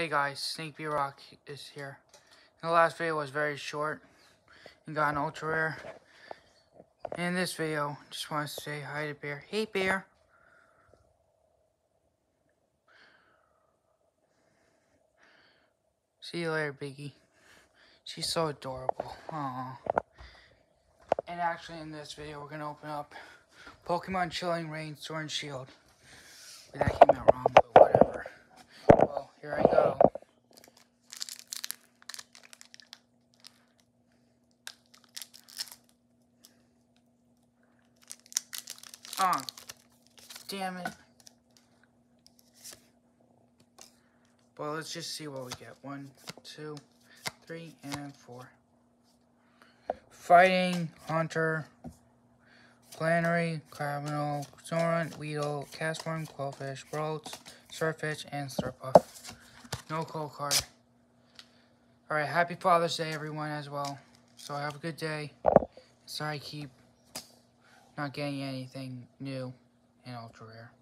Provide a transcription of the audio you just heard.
Hey guys, Snake B Roc is here. The last video was very short and got an ultra rare. In this video, just want to say hi to Bear. Hey Bear! See you later, Biggie. She's so adorable. Aww. And actually, in this video, we're going to open up Pokemon Chilling Reign Sword and Shield. Oh, damn it. Well, let's just see what we get. One, two, three, and four. Fighting, Haunter, Flannery, Carbonal, Zoran, Weedle, Castform, Qwilfish, Brawls, Surfetch, and Slurpuff. No cold card. Alright, happy Father's Day everyone as well. So have a good day. Sorry keep not getting anything new and ultra rare.